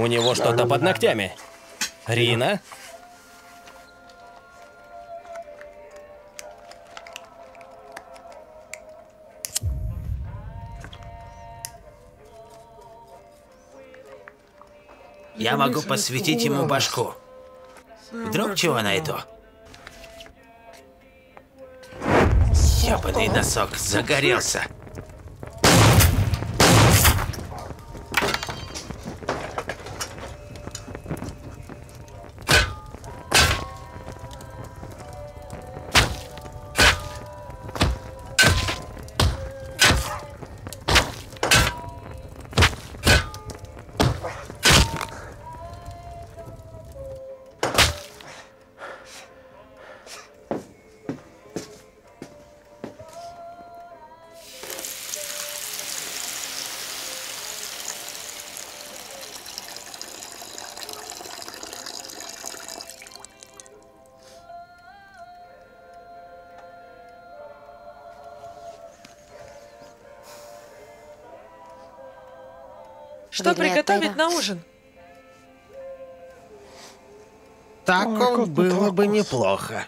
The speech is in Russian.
У него что-то под ногтями. Рина? Я могу посветить ему башку. Вдруг чего найду? Ёбаный носок загорелся. Что приготовить на ужин? Тако было бы неплохо.